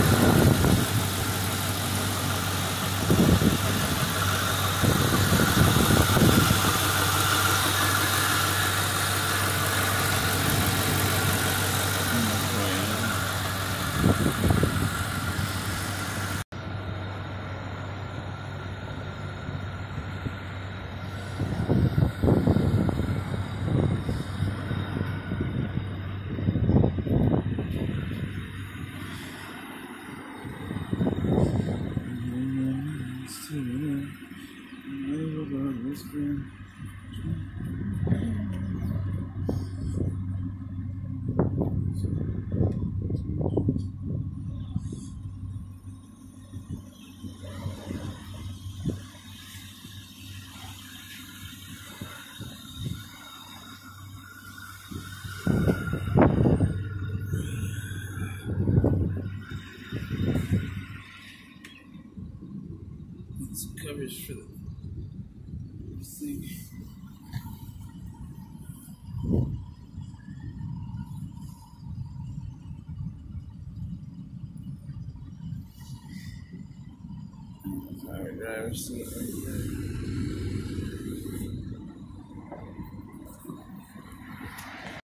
Thank mm -hmm. you. Doing. Some coverage for the driver seat right there.